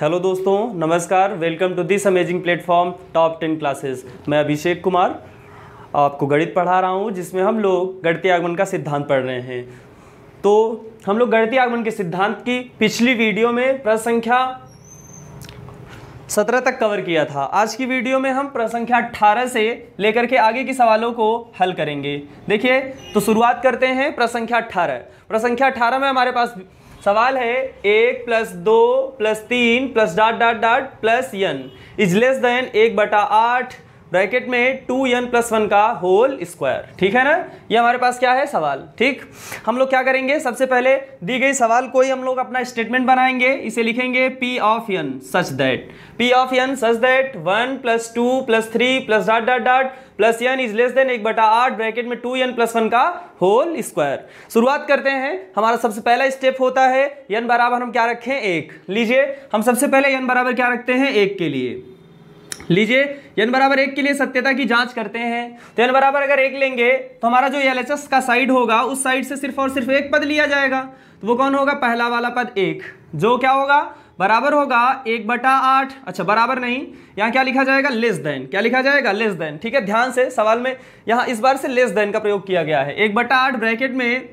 Hello दोस्तों, नमस्कार welcome to this amazing platform top ten classes मैं अभिषेक कुमार, आपको गणित पढ़ा रहा हूँ, जिसमें हम लोग गणितीय आगमन का सिद्धांत पढ़ रहे हैं। तो हम लोग गणितीय आगमन के सिद्धांत की पिछली वीडियो में प्रश्न संख्या सत्रह तक कवर किया था। आज की वीडियो में हम प्रश्न संख्या अट्ठारह से लेकर के आगे के सवालों को हल करेंगे। देखिए तो शुरुआत करते हैं प्रश्न संख्या अट्ठारह प्रश्न संख्या अट्ठारह में हमारे पास सवाल है एक प्लस दो प्लस तीन plus dot dot dot plus n. Is less than एक बटा आठ ब्रैकेट में टू एन प्लस वन का होल स्क्वायर। ठीक है ना? ये हमारे पास क्या है? सवाल। ठीक? हम लोग क्या करेंगे? सबसे पहले दी गई सवाल को ही हम लोग अपना स्टेटमेंट बनाएँगे। इसे लिखेंगे P of n such that P of n such that one plus two plus three plus dot dot dot plus n is less than एक बटा आठ ब्रैकेट में टू एन प्लस वन का होल स्क्वायर। शुरुआत करते हैं। हमारा सबसे पहला स्टेप होता है। एन बराबर हम क्या रखें? एक। लीजिए, हम सबसे पहले एन बराबर क्या रखते हैं? एक के लिए। लीजिए एन बराबर एक के लिए सत्यता की जाँच करते हैं। तो एन बराबर अगर एक लेंगे तो हमारा जो एलएचएस का साइड होगा, उस साइड से सिर्फ़ और सिर्फ़ एक पद लिया जाएगा। तो वो कौन होगा? पहला वाला पद एक। जो क्या होगा? बराबर होगा एक बटा आठ। अच्छा बराबर नहीं। यहाँ क्या लिखा जाएगा? लेस देन क्या लिखा जाएगा? लेस देन ठीक है? ध्यान से, सवाल में यहाँ इस बार से लेस देन का प्रयोग किया गया है। एक बटा आठ ब्रैकेट में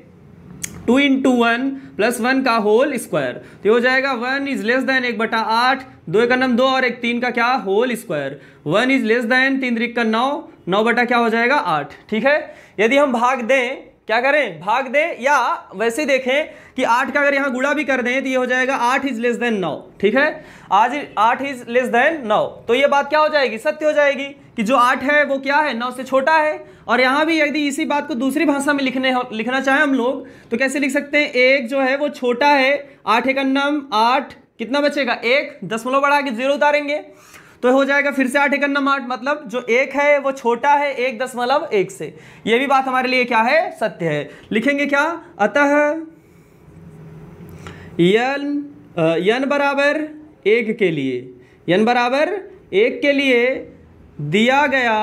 two into one plus one का होल स्क्वायर तो हो जाएगा वन इज़ लेस देन एक बटा आठ, दो एक नम दो और एक तीन का क्या? Whole square one is less than तीन त्रिक का नौ नौ बटा क्या हो जाएगा? आठ. ठीक है? यदि हम भाग दें क्या करें? भाग दें या वैसे देखें कि आठ का अगर यहाँ गुड़ा भी कर दें तो ये हो जाएगा आठ इज़ लेस देन नौ। ठीक है? आज आठ इज़ लेस देन नौ। तो ये बात क्या हो जाएगी? सत्य हो जाएगी कि जो आठ है वो क्या है? नौ से छोटा है। और यहाँ भी यदि इसी बात को दूसरी भाषा में लिखने लिखना चाहें हम लोग तो कैसे लिख सकते हैं? एक जो है वो छोटा है, आठ एक अन्नम आठ, कितना बचेगा? एक दशमलव बढ़ा के ज़ीरो उतारेंगे। तो हो जाएगा फिर से आठ एक आठ मतलब जो एक है, वो छोटा है, एक दशमलव एक से। ये भी बात हमारे लिए क्या है? सत्य है। लिखेंगे क्या? अतः यन यन बराबर एक के लिए। यन बराबर एक के लिए दिया गया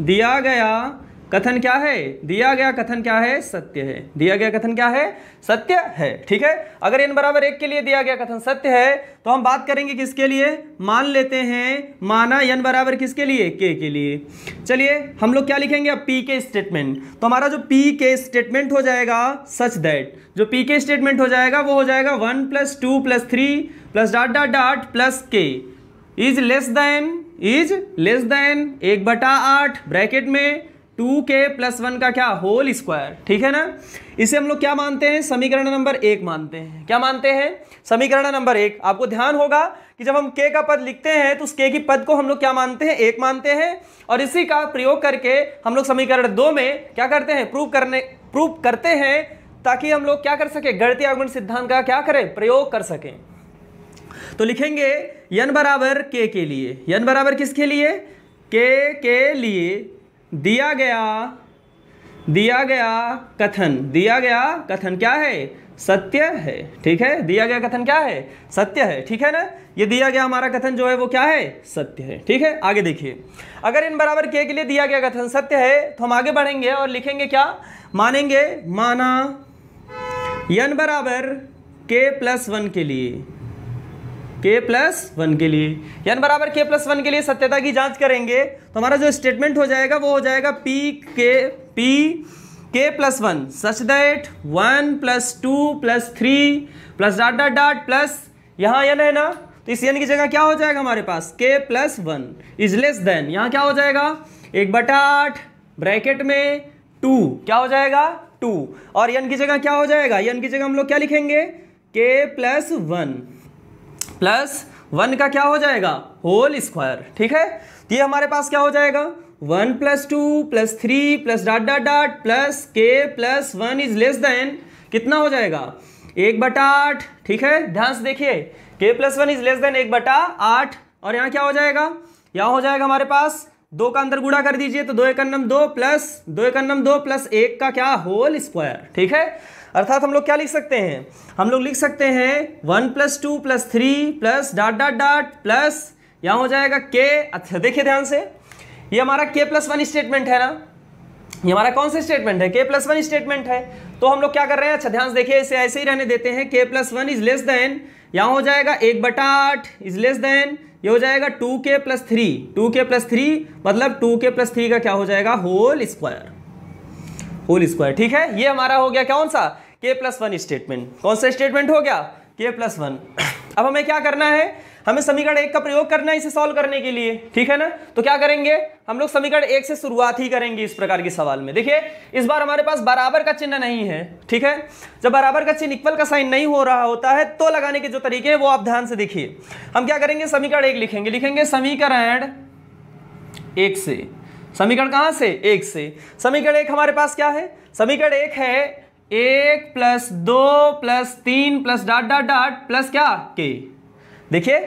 दिया गया कथन क्या है? दिया गया कथन क्या है? सत्य है। दिया गया कथन क्या है? सत्य है, ठीक है? अगर इन बराबर एक के लिए दिया गया कथन सत्य है तो हम बात करेंगे किसके लिए? मान लेते हैं, माना यन बराबर किसके लिए? के के लिए। चलिए, हम लोग क्या लिखेंगे? अब पी के स्टेटमेंट तो हमारा जो पी के स्टेटमेंट हो जाएगा सच दैट जो पी के स्टेटमेंट हो जाएगा, वो हो जाएगा one plus two plus three plus dot dot dot plus K is less than is less than एक बटा आठ, ब्रैकेट में टू के प्लस वन का क्या होल स्क्वायर, ठीक है ना? इसे हम लोग क्या मानते हैं? समीकरण नंबर एक मानते हैं। क्या मानते हैं? समीकरण नंबर एक। आपको ध्यान होगा कि जब हम के का पद लिखते हैं तो उस के की पद को हम लोग क्या मानते हैं? एक मानते हैं। और इसी का प्रयोग करके हम लोग समीकरण दो में क्या करते हैं? प्रूव करने, प्रूव करते हैं, ताकि हम लोग क्या कर सके? गणितीय आगमन सिद्धांत का क्या करें? प्रयोग कर सकें। तो लिखेंगे यन बराबर के के लिए। यन बराबर किसके लिए? के के लिए। दिया गया दिया गया कथन, दिया गया कथन क्या है? सत्य है, ठीक है? दिया गया कथन क्या है? सत्य है, ठीक है ना? ये दिया गया हमारा कथन जो है वो क्या है? सत्य है, ठीक है? आगे देखिए। अगर इन बराबर के के लिए दिया गया कथन सत्य है तो हम आगे बढ़ेंगे और लिखेंगे क्या? मानेंगे माना, यन बराबर के प्लस वन के लिए। के प्लस वन के लिए। यानी बराबर के प्लस वन के लिए सत्यता की जाँच करेंगे तो हमारा जो स्टेटमेंट हो जाएगा, वो हो जाएगा P K P K plus one such that one plus two plus three plus dot dot dot plus यहाँ यन है ना? तो इस यन की जगह क्या हो जाएगा हमारे पास? K plus one is less than यहाँ क्या हो जाएगा? एक बटा आठ ब्रैकेट में टू क्या हो जाएगा? टू और यन की जगह क्या हो जाएगा? यन की जगह हम लोग क्या लिखेंगे? के प्लस वन प्लस वन का क्या हो जाएगा? Whole square. ठीक है? तो ये हमारे पास क्या हो जाएगा? One plus two plus three plus dot dot dot plus K plus one is less than कितना हो जाएगा? एक बटा आठ। ठीक है? ध्यान से देखिए। K plus one is less than एक बटा आठ। और यहाँ क्या हो जाएगा? यहाँ हो जाएगा हमारे पास दो का अंदर गुड़ा कर दीजिए तो दो एक अन्नम दो प्लस दो एक अन्नम दो प्लस एक का क्या? Whole square. ठीक है? अर्थात हम लोग क्या लिख सकते हैं? हम लोग लिख सकते हैं one plus two plus three plus dot dot dot plus, यहाँ हो जाएगा के अच्छा देखिए ध्यान से। ये हमारा के प्लस वन स्टेटमेंट है ना? ये हमारा कौन सा स्टेटमेंट है? के प्लस वन स्टेटमेंट है। तो हम लोग क्या कर रहे हैं? अच्छा ध्यान देखिए, इसे ऐसे ही रहने देते हैं। K plus one is less than यहाँ हो जाएगा एक बटा आठ इज़ लेस देन ये हो जाएगा two K plus three two K plus three मतलब टू के प्लस थ्री का क्या हो जाएगा? होल स्क्वायर होल स्क्वायर ठीक है? ये हमारा हो गया कौन सा? के प्लस वन स्टेटमेंट कौन सा स्टेटमेंट हो गया? के प्लस वन अब हमें क्या करना है? हमें समीकरण एक का प्रयोग करना है इसे सॉल्व करने के लिए। ठीक है ना? तो क्या करेंगे? हम लोग समीकरण एक से शुरुआत ही करेंगे इस प्रकार के सवाल में। देखिए, इस बार हमारे पास बराबर का चिन्ह नहीं है। ठीक है? जब बराबर का चिन्ह इक्वल का साइन नहीं हो रहा होता है तो लगाने के जो तरीके हैं, वो आप ध्यान से देखिए। हम क्या करेंगे? समीकरण एक लिखेंगे। लिखेंगे समीकरण एक से। समीकरण कहाँ से? एक से। समीकरण एक हमारे पास क्या है? समीकरण एक है एक प्लस दो प्लस तीन plus dot dot dot plus क्या? के। देखिए,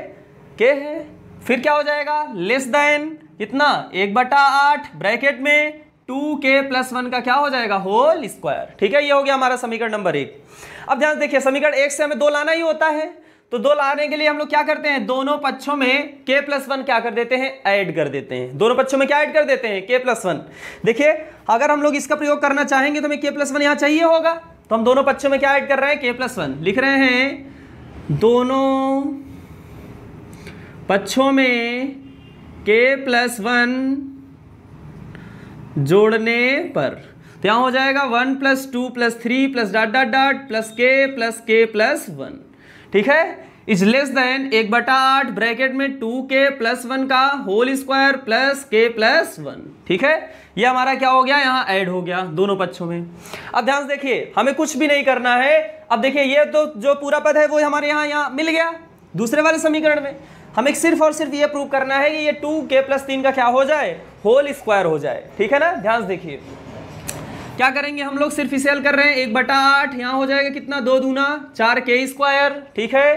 के है। फिर क्या हो जाएगा? लेस देन कितना? एक बटा आठ ब्रैकेट में टू के प्लस वन का क्या हो जाएगा? Whole square. ठीक है, ये हो गया हमारा समीकरण नंबर एक। अब ध्यान देखिए, समीकरण एक से हमें दो लाना ही होता है। तो दो लाने के लिए हम लोग क्या करते हैं? दोनों पक्षों में के प्लस वन क्या कर देते हैं? ऐड कर देते हैं। दोनों पक्षों में क्या ऐड कर देते हैं? के प्लस वन देखिए, अगर हम लोग इसका प्रयोग करना चाहेंगे तो हमें के प्लस वन यहाँ चाहिए होगा। तो हम दोनों पक्षों में क्या ऐड कर रहे हैं? के प्लस वन लिख रहे हैं, दोनों पक्षों में के प्लस वन जोड़ने पर। तो यहाँ हो जाएगा one plus two plus three plus dot dot dot plus K plus K plus one ठीक है? इज़ लेस देन एक बटा आठ ब्रैकेट में टू के प्लस वन का whole square plus K plus one. ठीक है? ये हमारा क्या हो गया? यहाँ ऐड हो गया दोनों पक्षों में। अब ध्यान से देखिए, हमें कुछ भी नहीं करना है। अब देखिए, ये तो जो पूरा पद है, वो हमारे यहाँ यहाँ मिल गया दूसरे वाले समीकरण में। हमें सिर्फ़ और सिर्फ़ ये प्रूव करना है कि ये टू के प्लस तीन का क्या हो जाए? होल स्क्वायर हो जाए। ठीक है ना? ध्यान से देखिए। क्या करेंगे हम लोग? सिर्फ़ इसे हल कर रहे हैं। एक बटा आठ यहाँ हो जाएगा कितना? दो दूना, चार के स्क्वायर ठीक है?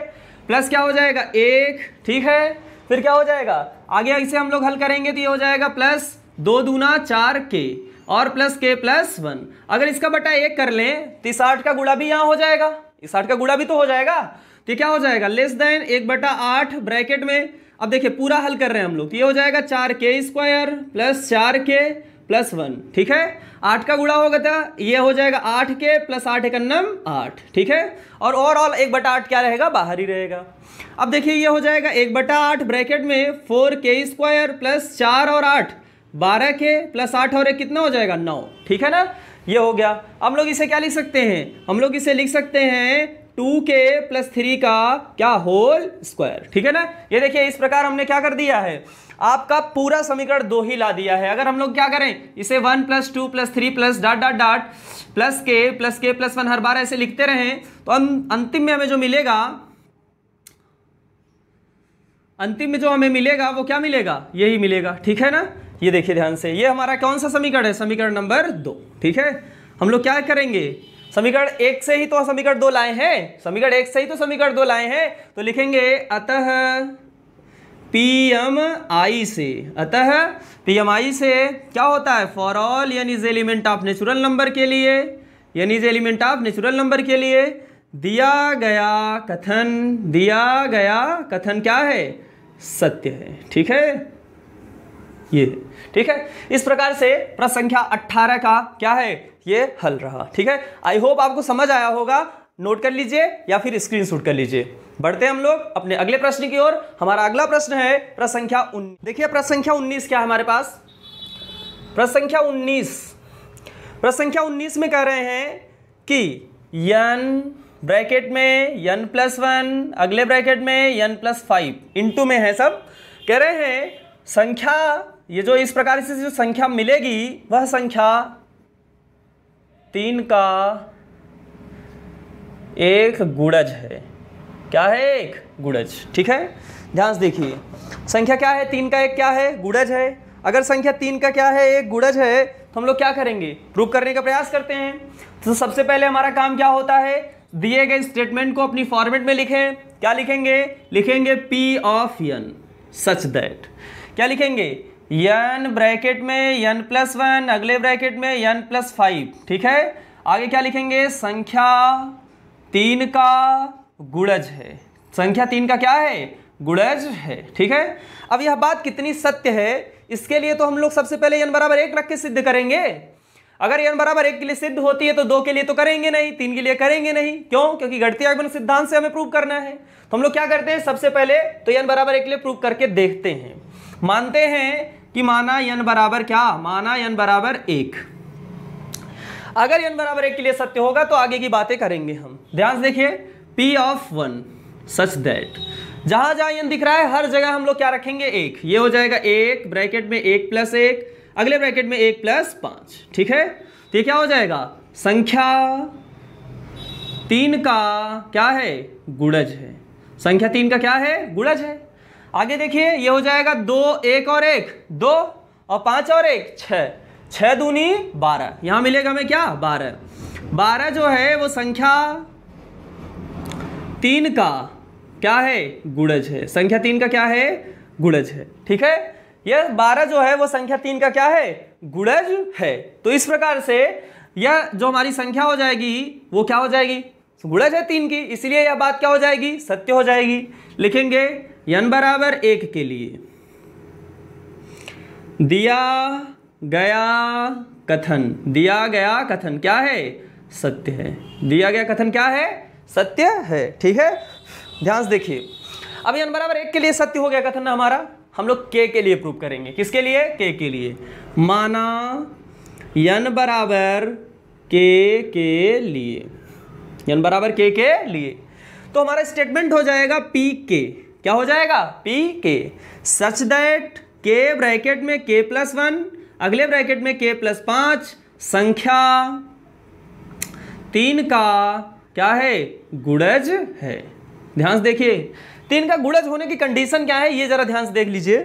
प्लस क्या हो जाएगा? एक, ठीक है? फिर क्या हो जाएगा? आगे इसे हम लोग हल करेंगे तो ये हो जाएगा प्लस दो दूना, चार के और प्लस के प्लस वन अगर इसका बटा एक कर लें तो इस आठ का गुड़ा भी यहाँ हो जाएगा। इस आठ का गुड़ा भी तो हो जाएगा। तो क्या हो जाएगा? लेस देन एक बटा आठ ब्रैकेट में, अब देखिए पूरा हल कर रहे हैं हम लोग। तो ये हो जाएगा चार के स्क्वायर प्लस चार के प्लस वन, ठीक है? आठ का गुड़ा होगा था ये हो जाएगा आठ के प्लस आठ एक अन्नम आठ, ठीक है? और ओवरऑल एक बटा आठ क्या रहेगा? बाहर ही रहेगा। अब देखिए, ये हो जाएगा एक बटा आठ ब्रैकेट में फोर के स्क्वायर प्लस चार और आठ, बारह के प्लस आठ और एक कितना हो जाएगा? नौ, ठीक है ना? ये हो गया। हम लोग इसे क्या लिख सकते हैं? हम लोग इसे लिख सकते हैं टू के प्लस थ्री का क्या होल स्क्वायर ठीक है ना? ये देखिए, इस प्रकार हमने क्या कर दिया है? आपका पूरा समीकरण दो ही ला दिया है। अगर हम लोग क्या करें? इसे one plus two plus three plus dot dot dot plus K plus K plus one हर बार ऐसे लिखते रहें। तो हम अंतिम में हमें जो मिलेगा, अंतिम में जो हमें मिलेगा, वो क्या मिलेगा? यही मिलेगा। ठीक है ना? ये देखिए ध्यान से। ये हमारा कौन सा समीकरण है? समीकरण नंबर दो। ठीक है? हम लोग क्या करेंगे? समीकरण एक से ही तो समीकरण दो लाए हैं। समीकरण एक से ही तो समीकरण दो लाए हैं। तो लिखेंगे, अतः पी एम आई से, अतः पी एम आई से क्या होता है? फॉर ऑल यानी is element of natural number के लिए यानी is element of natural number के लिए दिया गया कथन, दिया गया कथन क्या है? सत्य है। ठीक है? ये। ठीक है? इस प्रकार से प्रश्न संख्या 18 का क्या है? ये हल रहा। ठीक है? आई होप आपको समझ आया होगा। नोट कर लीजिए या फिर स्क्रीनशॉट कर लीजिए। बढ़ते हैं हम लोग अपने अगले प्रश्न की ओर। हमारा अगला प्रश्न है प्रश्न संख्या उन्नीस देखिए प्रश्न संख्या उन्नीस क्या है हमारे पास? प्रश्न संख्या उन्नीस। प्रश्न संख्या उन्नीस में कह रहे हैं कि यन ब्रैकेट में यन प्लस वन, अगले ब्रैकेट में यन प्लस फाइव इंटू में है सब। कह रहे हैं संख्या ये जो इस प्रकार से जो संख्या मिलेगी, वह संख्या तीन का एक गुड़ज है। क्या है एक गुड़ज ठीक है? ध्यान से देखिए। संख्या क्या है? तीन का एक क्या है? गुड़ज है। अगर संख्या तीन का क्या है? एक गुड़ज है तो हम लोग क्या करेंगे? प्रूव करने का प्रयास करते हैं। तो सबसे पहले हमारा काम क्या होता है? दिए गए स्टेटमेंट को अपनी फॉर्मेट में लिखें। क्या लिखेंगे? लिखेंगे P of n such that क्या लिखेंगे? यन ब्रैकेट में यन प्लस वन अगले ब्रैकेट में यन प्लस फाइव ठीक है? आगे क्या लिखेंगे? संख्या तीन का गुड़ज है। संख्या तीन का क्या है? गुड़ज है, ठीक है? अब यह बात कितनी सत्य है, इसके लिए तो हम लोग सबसे पहले यन बराबर एक रख के सिद्ध करेंगे। अगर यन बराबर एक के लिए सिद्ध होती है तो दो के लिए तो करेंगे नहीं, तीन के लिए करेंगे नहीं। क्यों? क्योंकि घटती आगमन सिद्धांत से हमें प्रूव करना है। तो हम लोग क्या करते हैं? सबसे पहले तो यन बराबर एक के लिए प्रूव करके देखते हैं। मानते हैं कि माना यन बराबर क्या? माना यन बराबर एक। अगर यन बराबर एक के लिए सत्य होगा तो आगे की बातें करेंगे हम। ध्यान से देखिए P of one such that जहाँ जहाँ यन दिख रहा है, हर जगह हम लोग क्या रखेंगे? एक। ये हो जाएगा एक, ब्रैकेट में एक प्लस एक, अगले ब्रैकेट में एक प्लस पाँच। ठीक है? तो ये क्या हो जाएगा? संख्या तीन का क्या है? गुड़ज है। संख्या तीन का क्या है? गुड़ज है। आगे देखिए, ये हो जाएगा दो, एक और एक, दो और पाँच और एक छ दूनी बारह। यहाँ मिलेगा हमें क्या? बारह। बारह जो है, वो संख्या तीन का क्या है? गुड़ज है। संख्या तीन का क्या है? गुड़ज है। ठीक है? यह बारह जो है, वो संख्या तीन का क्या है? गुड़ज है। तो इस प्रकार से यह जो हमारी संख्या हो जाएगी, वो क्या हो जाएगी? गुड़ज है तीन की। इसलिए यह बात क्या हो जाएगी? सत्य हो जाएगी। लिखेंगे यन बराबर एक के लिए। दिया गया कथन। दिया गया कथन क्या है? सत्य है। दिया गया कथन क्या है? सत्य है। ठीक है? ध्यान से देखिए। अब यन बराबर एक के लिए सत्य हो गया कथन हमारा। हम लोग के के लिए प्रूव करेंगे। किसके लिए? के के लिए। माना यन बराबर के के लिए। यन बराबर के के लिए। तो हमारा स्टेटमेंट हो जाएगा पी के। क्या हो जाएगा? पी के सच दैट के ब्रैकेट में के प्लस वन अगले ब्रैकेट में के प्लस पाँच, संख्या तीन का क्या है? गुड़ज है। ध्यान से देखिए, तीन का गुड़ज होने की कंडीशन क्या है? ये जरा ध्यान से देख लीजिए।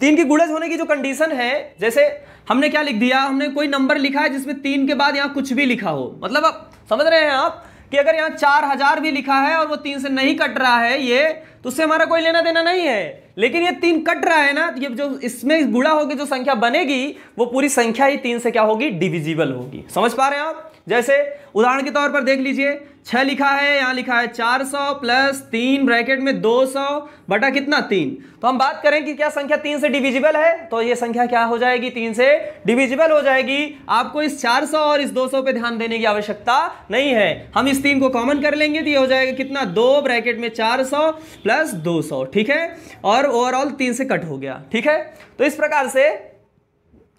तीन की गुड़ज होने की जो कंडीशन है, जैसे हमने क्या लिख दिया? हमने कोई नंबर लिखा है जिसमें तीन के बाद यहाँ कुछ भी लिखा हो। मतलब आप समझ रहे हैं आप? कि अगर यहाँ चार हज़ार भी लिखा है और वो तीन से नहीं कट रहा है ये तो उससे हमारा कोई लेना देना नहीं है। लेकिन ये तीन कट रहा है ना ये जो इसमें गुड़ा होगी, जो संख्या बनेगी, वो पूरी संख्या ही तीन से क्या होगी? डिविजिबल होगी। समझ पा रहे हैं आप? जैसे, उदाहरण के तौर पर देख लीजिए, छह लिखा है, यहाँ लिखा है चार सौ प्लस तीन, ब्रैकेट में दो सौ, बटा कितना तीन? तो हम बात करें कि क्या संख्या तीन से डिविजिबल है? तो ये संख्या क्या हो जाएगी? तीन से डिविजिबल हो जाएगी। आपको इस चार सौ और इस दो सौ पे ध्यान देने की आवश्यकता नहीं है। हम इस तीन को कॉमन कर लेंगे तो ये हो जाएगा कितना? दो, ब्रैकेट में चार सौ प्लस दो सौ, ठीक है? और ओवरऑल तीन से कट हो गया, ठीक है? तो इस प्रकार से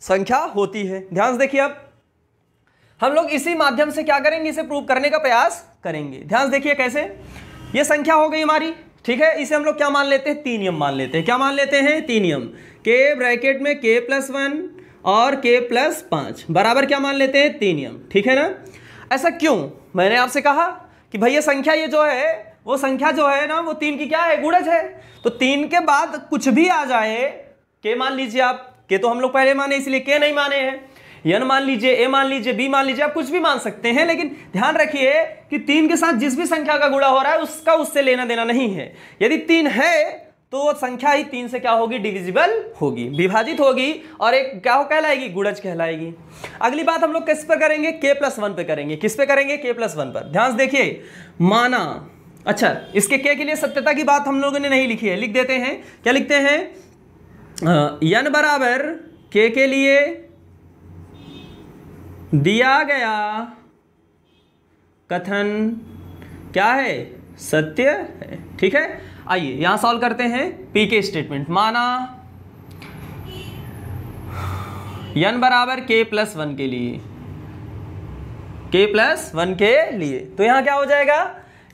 संख्या होती है। ध्यान से देखिए अब हम लोग इसी माध्यम से क्या करेंगे? इसे प्रूव करने का प्रयास करेंगे। ध्यान देखिए कैसे। ये संख्या हो गई हमारी, ठीक है? इसे हम लोग क्या मान लेते हैं? तीन नियम मान लेते हैं। क्या मान लेते हैं? तीन नियम। के ब्रैकेट में के प्लस वन और के प्लस पाँच। बराबर क्या मान लेते हैं? तीन नियम। ठीक है ना? ऐसा क्यों? मैंने आपसे कहा कि भैया, संख्या ये जो है, वो संख्या जो है ना, वो तीन की क्या है? गुड़ज है। तो तीन के बाद कुछ भी आ जाए के मान लीजिए आप। के तो हम लोग पहले माने, इसलिए के नहीं माने हैं। यन मान लीजिए, ए मान लीजिए, बी मान लीजिए, आप कुछ भी मान सकते हैं, लेकिन ध्यान रखिए कि तीन के साथ जिस भी संख्या का गुड़ा हो रहा है, उसका उससे लेना देना नहीं है। यदि तीन है तो संख्या ही तीन से क्या होगी? डिविजिबल होगी, विभाजित होगी, और एक क्या हो कहलाएगी? गुड़ज कहलाएगी। अगली बात हम लोग किस पर करेंगे? के प्लस वन पे करेंगे। किस पे करेंगे? के प्लस वन पर। ध्यान देखिए, माना अच्छा इसके के के लिए सत्यता की बात हम लोगों ने नहीं लिखी है। लिख देते हैं। क्या लिखते हैं? यन बराबर के के लिए दिया गया कथन क्या है? सत्य है। ठीक है? आइए, यहाँ सॉल्व करते हैं पी के स्टेटमेंट माना यन बराबर के प्लस वन के लिए। के प्लस वन के लिए। तो यहाँ क्या हो जाएगा?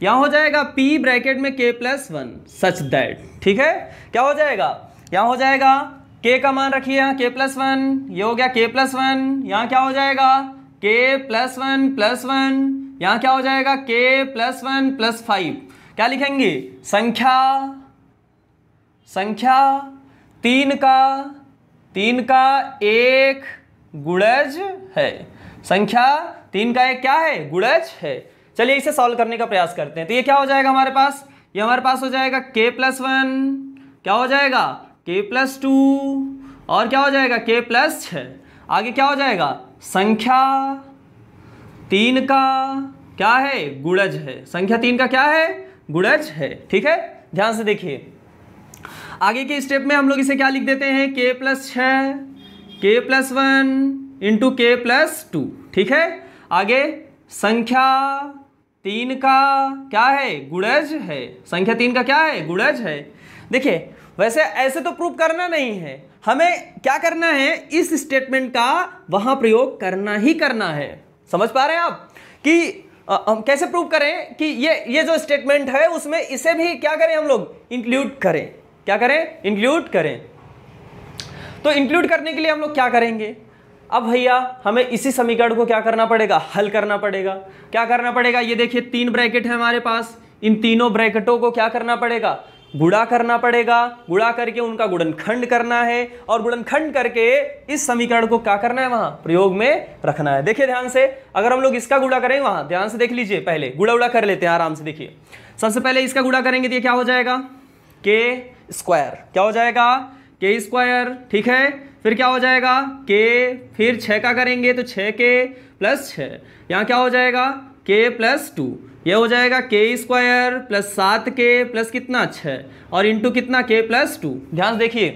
यहाँ हो जाएगा पी ब्रैकेट में के प्लस वन सच दैट ठीक है? क्या हो जाएगा? यहाँ हो जाएगा के का मान रखिए यहाँ के प्लस वन ये हो गया के प्लस वन यहाँ क्या हो जाएगा? के प्लस वन प्लस वन यहाँ क्या हो जाएगा? के प्लस वन प्लस फाइव क्या लिखेंगे? संख्या संख्या, तीन का तीन का एक गुड़ज है। संख्या, तीन का एक क्या है? गुड़ज है। चलिए इसे सॉल्व करने का प्रयास करते हैं। तो ये क्या हो जाएगा हमारे पास? ये हमारे पास हो जाएगा के प्लस वन क्या हो जाएगा? के प्लस टू और क्या हो जाएगा? के प्लस छ आगे क्या हो जाएगा? संख्या तीन का क्या है? गुड़ज है। संख्या तीन का क्या है? गुड़ज है। ठीक है? ध्यान से देखिए। आगे के स्टेप में हम लोग इसे क्या लिख देते हैं? के प्लस छ K plus one into K plus two ठीक है? आगे संख्या तीन का क्या है? गुड़ज है। संख्या तीन का क्या है? गुड़ज है। देखिए वैसे ऐसे तो प्रूव करना नहीं है। हमें क्या करना है? इस स्टेटमेंट का वहाँ प्रयोग करना ही करना है। समझ पा रहे हैं आप? कि हम कैसे प्रूव करें कि ये ये जो स्टेटमेंट है, उसमें इसे भी क्या करें हम लोग? इंक्लूड करें। क्या करें? इंक्लूड करें। तो इंक्लूड करने के लिए हम लोग क्या करेंगे? अब भैया, हमें इसी समीकरण को क्या करना पड़ेगा? हल करना पड़ेगा। क्या करना पड़ेगा? ये देखिए, तीन ब्रैकेट है हमारे पास। इन तीनों ब्रैकेटों को क्या करना पड़ेगा? गुड़ा करना पड़ेगा। गुड़ा करके उनका गुणनखंड करना है और गुणनखंड करके इस समीकरण को क्या करना है वहाँ? प्रयोग में रखना है। देखिए ध्यान से, अगर हम लोग इसका गुड़ा करें वहाँ, ध्यान से देख लीजिए पहले। गुड़ा उड़ा कर लेते हैं आराम से, देखिए। सबसे पहले इसका गुड़ा करेंगे तो क्या हो जाएगा? के स्क्वायर क्या हो जाएगा? के स्क्वायर ठीक है? फिर क्या हो जाएगा? के फिर छः का करेंगे तो छः के प्लस छः यहाँ क्या हो जाएगा? के प्लस टू ये हो जाएगा के स्क्वायर प्लस सात के प्लस कितना? छः और इंटू कितना? के प्लस टू ध्यान देखिए।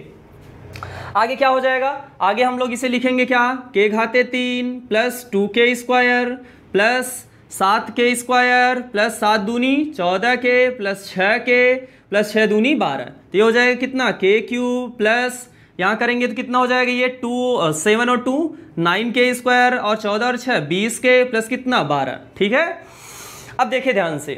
आगे क्या हो जाएगा? आगे हम लोग इसे लिखेंगे क्या? के घाते तीन plus two k squared plus सात के स्क्वायर प्लस सात दूनी, चौदह के प्लस छः के प्लस छः दूनी, बारह। तो ये हो जाएगा कितना? के क्यूब प्लस यहाँ करेंगे तो कितना हो जाएगा ये? टू सेवन और टू नाइन के स्क्वायर और चौदह और छः बीस के प्लस कितना? बारह। ठीक है? अब देखिए ध्यान से।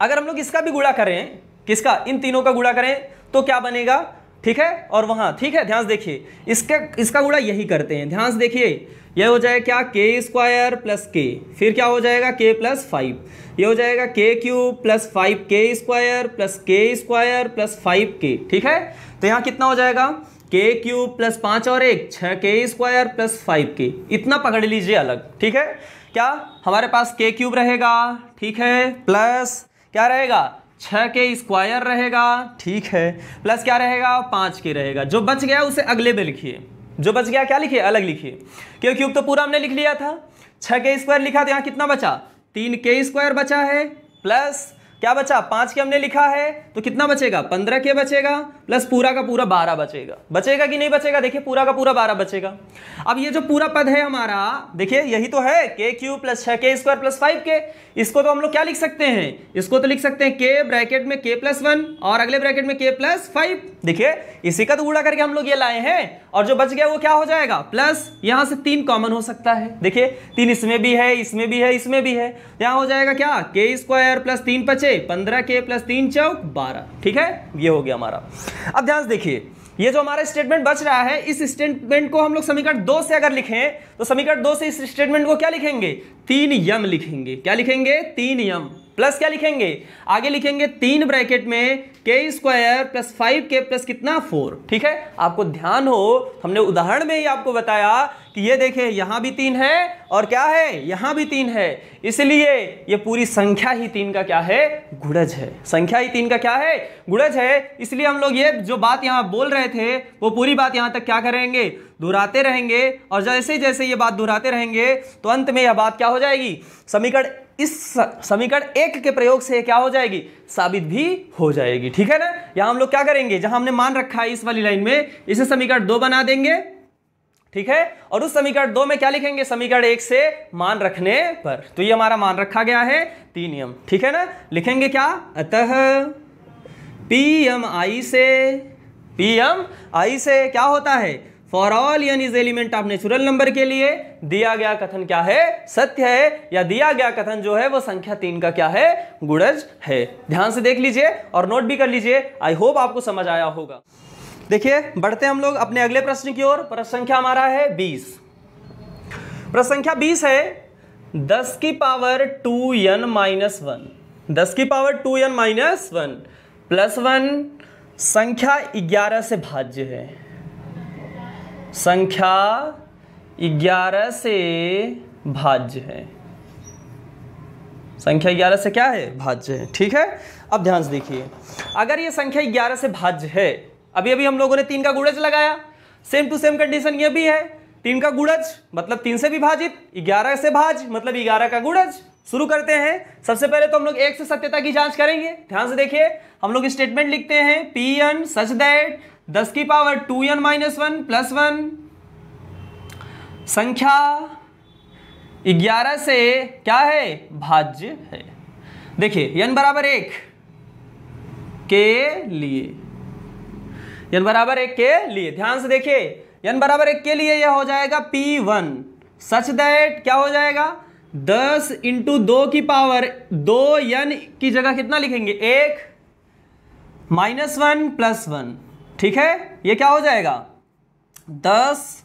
अगर हम लोग इसका भी गुड़ा करें, किसका? इन तीनों का गुड़ा करें तो क्या बनेगा? ठीक है? और वहाँ, ठीक है? ध्यान से देखिए। इसका इसका गुड़ा यही करते हैं। ध्यान से देखिए। यह हो जाएगा क्या? के स्क्वायर प्लस के फिर क्या हो जाएगा? के प्लस फाइव ये हो जाएगा k cube plus five k squared plus k squared plus five k ठीक है? तो यहाँ कितना हो जाएगा? के क्यूब प्लस पाँच और एक छः के स्क्वायर प्लस फाइव के इतना पकड़ लीजिए अलग। ठीक है? क्या हमारे पास के क्यूब रहेगा? ठीक है। प्लस क्या रहेगा? छः के स्क्वायर रहेगा। ठीक है। प्लस क्या रहेगा? पाँच के रहेगा। जो बच गया उसे अगले में लिखिए। जो बच गया क्या लिखिए? अलग लिखिए। के क्यूब तो पूरा हमने लिख लिया था। छः के स्क्वायर लिखा तो यहाँ कितना बचा? तीन के स्क्वायर बचा है। प्लस क्या बचा? पाँच के हमने लिखा है तो कितना बचेगा? पंद्रह के बचेगा प्लस पूरा का पूरा बारह बचेगा। बचेगा कि नहीं बचेगा? देखिए, पूरा का पूरा बारह बचेगा। अब ये जो पूरा पद है हमारा, देखिए, यही तो है के क्यू प्लस छह के स्क्वायर प्लस फाइव के इसको तो हम लोग क्या लिख सकते हैं? इसको तो लिख सकते हैं के ब्रैकेट में के प्लस वन और अगले ब्रैकेट में के प्लस फाइव देखिए, इसी का तो गुड़ा करके हम लोग ये लाए हैं। और जो बच गया वो क्या हो जाएगा? प्लस यहाँ से तीन कॉमन हो सकता है। देखिए, तीन इसमें भी है, इसमें भी है, इसमें भी है। यहाँ हो जाएगा क्या? के स्क्वायर प्लस तीन पचे, पंद्रह के प्लस तीन चौक बारह। ठीक है? ये हो गया हमारा। अब ध्यान से देखिए, ये जो हमारा स्टेटमेंट बच रहा है, इस स्टेटमेंट को हम लोग समीकरण दो से अगर लिखें तो समीकरण दो से इस स्टेटमेंट को क्या लिखेंगे? तीन यम लिखेंगे। क्या लिखेंगे? तीन यम। प्लस क्या लिखेंगे? आगे लिखेंगे तीन ब्रैकेट में k squared plus five k plus कितना? फोर। ठीक है? आपको ध्यान हो, हमने उदाहरण में ही आपको बताया कि ये देखें, यहाँ भी तीन है और क्या है? यहाँ भी तीन है। इसलिए ये पूरी संख्या ही तीन का क्या है? गुड़ज है। संख्या ही तीन का क्या है? गुड़ज है। इसलिए हम लोग ये जो बात यहाँ बोल रहे थे, वो पूरी बात यहाँ तक क्या करेंगे? दोहराते रहेंगे और जैसे जैसे ये बात दोहराते रहेंगे तो अंत में यह बात क्या हो जाएगी? समीकरण इस समीकरण एक के प्रयोग से क्या हो जाएगी? साबित भी हो जाएगी। ठीक है ना? यहाँ हम लोग क्या करेंगे? जहाँ हमने मान रखा है इस वाली लाइन में, इसे समीकरण दो बना देंगे। ठीक है? और उस समीकरण दो में क्या लिखेंगे? समीकरण एक से मान रखने पर। तो ये हमारा मान रखा गया है, तीन नियम। ठीक है ना? लिखेंगे क्या? अतः पी एम आई से, पी एम आई से क्या होता है? For all n is element of natural number के लिए, दिया गया कथन क्या है? सत्य है, या दिया गया कथन जो है, वो संख्या तीन का क्या है? गुड़ज है। ध्यान से देख लीजिए और नोट भी कर लीजिए। आई होप आपको समझ आया होगा। देखिए, बढ़ते हम लोग अपने अगले प्रश्न की ओर। प्रश्न संख्या हमारा है बीस। प्रश्न संख्या बीस है, दस की power two n minus one दस की power two n minus one plus one संख्या ग्यारह से भाज्य है। संख्या ग्यारह से भाज्य है। संख्या ग्यारह से क्या है? भाज्य है। ठीक है? अब ध्यान से देखिए। अगर ये संख्या ग्यारह से भाज्य है अभी अभी हम लोगों ने तीन का गुड़ज लगाया। सेम टू सेम कंडीशन ये भी है। तीन का गुड़ज मतलब तीन से विभाजित, ग्यारह से भाज मतलब ग्यारह का गुड़ज। शुरू करते हैं। सबसे पहले तो हम लोग एक से सत्यता की जाँच करेंगे। ध्यान से देखिए। हम लोग स्टेटमेंट लिखते हैं पी एन सच दैट दस की power two n minus one plus one. संख्या ग्यारह से क्या है? भाज्य है। देखिए, n बराबर एक के लिए। n बराबर एक के लिए। ध्यान से देखिए, n बराबर एक के लिए यह हो जाएगा पी वन सच दैट क्या हो जाएगा? दस इंटू दो की पावर दो यन की जगह कितना लिखेंगे? एक। Minus one plus one. ठीक है? ये क्या हो जाएगा? दस,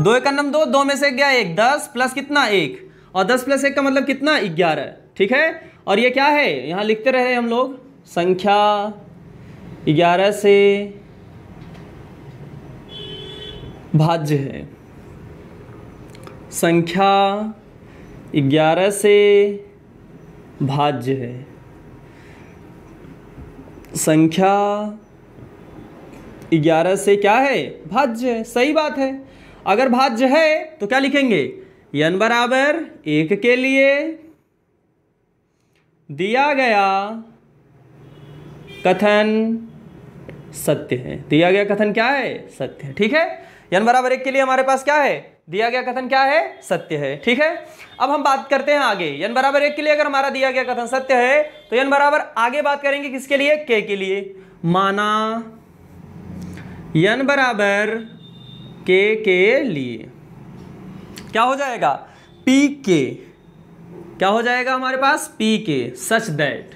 दो एक नम दो दो में से गया एक। दस प्लस कितना एक? और दस प्लस एक का मतलब कितना? ग्यारह। ठीक है? और ये क्या है? यहाँ लिखते रहे हम लोग। संख्या ग्यारह से भाज्य है। संख्या ग्यारह से भाज्य है। संख्या ग्यारह से क्या है? भाज्य। है सही बात है। अगर भाज्य है तो क्या लिखेंगे? यन बराबर एक के लिए दिया गया कथन सत्य है। दिया गया कथन क्या है? सत्य है। ठीक है? यन बराबर एक के लिए हमारे पास क्या है? दिया गया कथन क्या है? सत्य है। ठीक है? अब हम बात करते हैं आगे। यन बराबर एक के लिए अगर हमारा दिया गया कथन सत्य है तो यन बराबर आगे बात करेंगे किसके लिए? के के लिए। माना यन बराबर के के लिए। क्या हो जाएगा? पी के। क्या हो जाएगा हमारे पास? P k. Such that.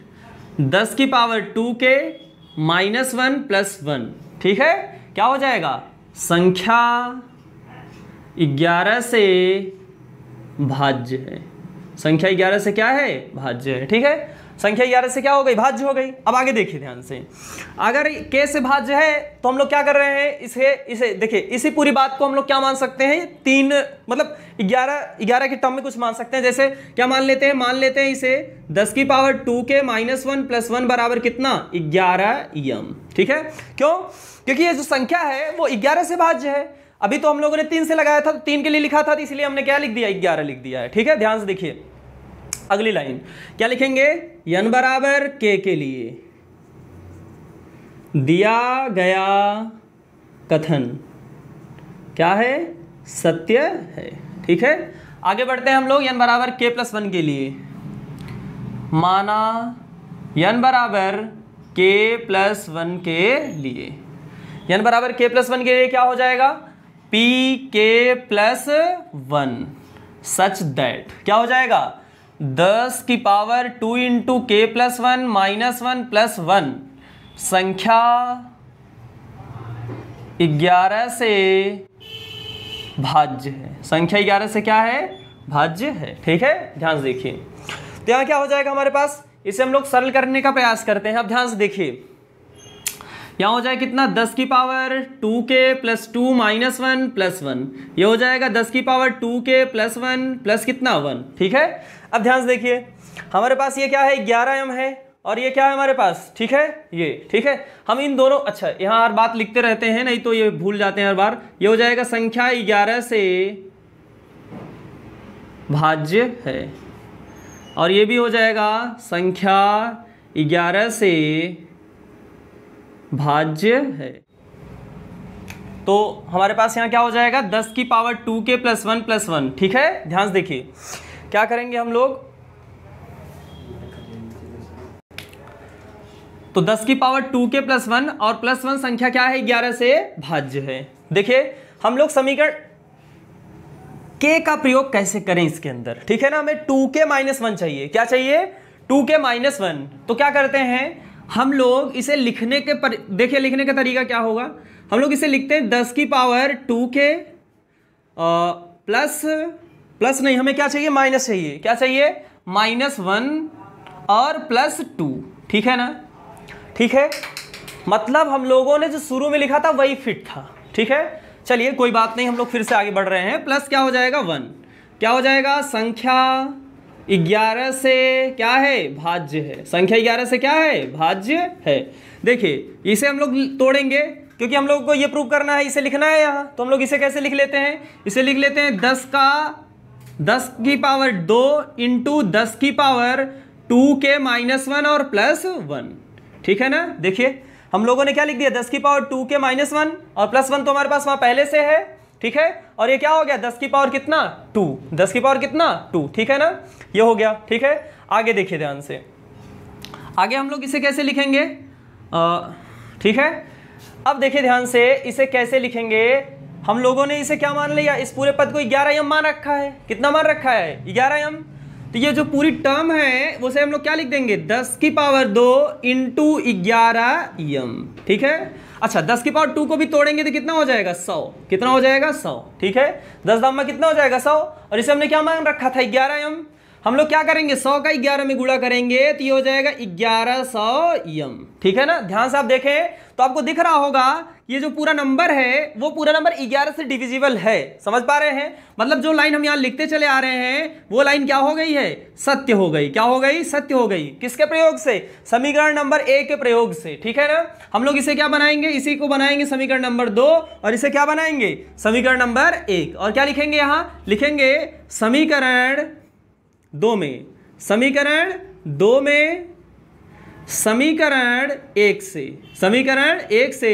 दस की power two k minus one plus one. ठीक है? क्या हो जाएगा? संख्या ग्यारह से भाज्य है। संख्या ग्यारह से क्या है? भाज्य है। ठीक है? संख्या ग्यारह से क्या हो गई? भाज्य हो गई। अब आगे देखिए ध्यान से। अगर के से भाज्य है तो हम लोग क्या कर रहे हैं? इसे इसे, देखिए, इसी पूरी बात को हम लोग क्या मान सकते हैं? तीन मतलब ग्यारह ग्यारह के टर्म में कुछ मान सकते हैं। जैसे, क्या मान लेते हैं? मान लेते हैं इसे दस की power two k minus one plus one बराबर कितना? ग्यारह यम ठीक है? क्यों? क्योंकि ये जो संख्या है, वो ग्यारह से भाज्य है। अभी तो हम लोगों ने तीन से लगाया था तो तीन के लिए लिखा था तो इसलिए हमने क्या लिख दिया? ग्यारह लिख दिया है। ठीक है? ध्यान से देखिए। अगली लाइन। क्या लिखेंगे? यन बराबर के के लिए। दिया गया कथन। क्या है? सत्य है। ठीक है? आगे बढ़ते हैं हम लोग, यन बराबर के प्लस वन के लिए। माना यन बराबर के प्लस वन के लिए। यन बराबर के प्लस वन के लिए क्या हो जाएगा? पी के प्लस वन। Such that. क्या हो जाएगा? दस की power two into k plus one minus one plus one संख्या ग्यारह से भाज्य है। संख्या ग्यारह से क्या है? भाज्य है। ठीक है? ध्यान से देखिए। तो यहाँ क्या हो जाएगा हमारे पास? इसे हम लोग सरल करने का प्रयास करते हैं। अब ध्यान से देखिए। यहाँ हो जाए कितना? दस की power two k plus two minus one plus one ये हो जाएगा दस की power two k plus one plus कितना? वन ठीक है? अब ध्यान से देखिए, हमारे पास ये क्या है? ग्यारह एम है और ये क्या है हमारे पास? ठीक है? ये, ठीक है? हम इन दोनों अच्छा यहाँ हर बात लिखते रहते हैं, नहीं तो ये भूल जाते हैं हर बार। ये हो जाएगा संख्या ग्यारह से भाज्य है। और ये भी हो जाएगा संख्या ग्यारह से भाज्य है। तो हमारे पास यहाँ क्या हो जाएगा? दस की power two k plus one plus one, ठीक है? ध्यान से देखिए। क्या करेंगे हम लोग? तो दस की power two k plus one और प्लस वन संख्या क्या है? ग्यारह से भाज्य है। देखिए, हम लोग समीकरण के का प्रयोग कैसे करें इसके अंदर? ठीक है ना? हमें टू के माइनस वन चाहिए। क्या चाहिए? टू के माइनस वन तो क्या करते हैं? हम लोग इसे लिखने के पर, देखिए, लिखने का तरीका क्या होगा? हम लोग इसे लिखते हैं दस की power two k plus plus नहीं, हमें क्या चाहिए? माइनस चाहिए। क्या चाहिए? माइनस वन और प्लस टू। ठीक है ना? ठीक है? मतलब हम लोगों ने जो शुरू में लिखा था, वही फिट था। ठीक है? चलिए, कोई बात नहीं, हम लोग फिर से आगे बढ़ रहे हैं। प्लस क्या हो जाएगा? वन। क्या हो जाएगा? संख्या ग्यारह से क्या है? भाज्य है। संख्या ग्यारह से क्या है? भाज्य है। देखिए, इसे हम लोग तोड़ेंगे, क्योंकि हम लोग को ये प्रूव करना है, इसे लिखना है यहाँ। तो हम लोग इसे कैसे लिख लेते हैं? इसे लिख लेते हैं दस का दस की पावर दो इंटू दस की power two k minus one और प्लस वन ठीक है ना? देखिए, हम लोगों ने क्या लिख दिया? दस की power two k minus one और प्लस वन तो हमारे पास वहाँ पहले से है, ठीक है? और ये क्या हो गया? दस की पावर कितना? टू दस की पावर कितना? टू ठीक है ना? ये हो गया, ठीक है? आगे देखिए ध्यान से। आगे हम लोग इसे कैसे लिखेंगे? ठीक है? अब देखिए ध्यान से इसे कैसे लिखेंगे? हम लोगों ने इसे क्या मान लिया? इस पूरे पद को ग्यारह यम मान रखा है। कितना मान रखा है? ग्यारह यम। तो ये जो पूरी टर्म है, उसे हम लोग क्या लिख देंगे? दस की पावर दो इंटू ग्यारह यम। ठीक है? अच्छा दस की पावर टू को भी तोड़ेंगे तो कितना हो जाएगा? सौ। कितना हो जाएगा? सौ। ठीक है? दस दाम में कितना हो जाएगा? सौ। और इसे हमने क्या मान रखा था? ग्यारह यम। हम लोग क्या करेंगे? सौ का ग्यारह में गुड़ा करेंगे तो ये हो जाएगा ग्यारह सौ यम। ठीक है ना? ध्यान से आप देखें तो आपको दिख रहा होगा ये जो पूरा नंबर है, वो पूरा नंबर ग्यारह से डिविजिबल है। समझ पा रहे हैं? मतलब जो लाइन हम यहाँ लिखते चले आ रहे हैं, वो लाइन क्या हो गई है? सत्य हो गई। क्या हो गई? सत्य हो गई। किसके प्रयोग से? समीकरण नंबर ए के प्रयोग से। ठीक है ना? हम लोग इसे क्या बनाएँगे? इसी को बनाएँगे समीकरण नंबर दो, और इसे क्या बनाएँगे? समीकरण नंबर एक। और क्या लिखेंगे यहाँ? लिखेंगे समीकरण दो में। समीकरण दो में। समीकरण एक से। समीकरण एक से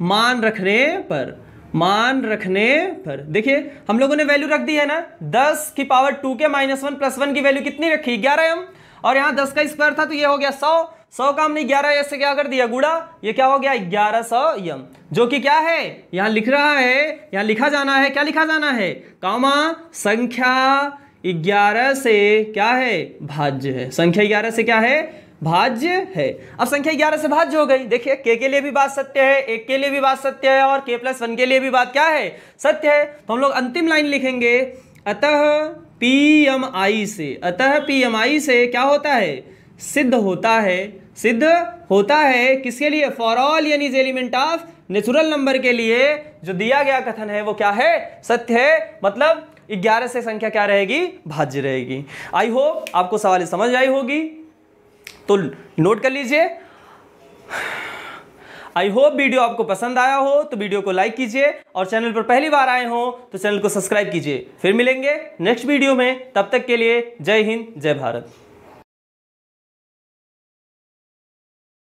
मान रखने पर, मान रखने पर। देखिए, हम लोगों ने वैल्यू रख दी है ना? दस की power two k minus one plus one की वैल्यू कितनी रखी? ग्यारह एम और यहाँ दस का स्क्वायर था तो ये हो गया सौ। सौ का हमने ग्यारह ऐसे क्या कर दिया? गुड़ा ये क्या हो गया? ग्यारह सौ यम। जो कि क्या है? यहाँ लिख रहा है, यहाँ लिखा जाना है। क्या लिखा जाना है? कामा संख्या ग्यारह से क्या है? भाज्य है। संख्या ग्यारह से क्या है? भाज्य है। अब संख्या ग्यारह से भाज्य हो गई। देखिए के के लिए भी बात सत्य है, एक के लिए भी बात सत्य है और के प्लस वन के लिए भी बात क्या है? सत्य है। तो हम लोग अंतिम लाइन लिखेंगे, अतः पी एम आई से, अतः पी एम आई से क्या होता है? सिद्ध होता है। सिद्ध होता है किसके लिए? फॉर ऑल यानी एलिमेंट ऑफ़ नेचुरल नंबर के लिए। जो दिया गया कथन है, वो क्या है? सत्य है। मतलब ग्यारह से संख्या क्या रहेगी? भाज्य रहेगी। आई होप आपको सवाल समझ आई होगी। तो नोट कर लीजिए। आई होप वीडियो आपको पसंद आया हो तो वीडियो को लाइक कीजिए और चैनल पर पहली बार आए हो तो चैनल को सब्सक्राइब कीजिए। फिर मिलेंगे नेक्स्ट वीडियो में। तब तक के लिए जय हिंद, जय भारत।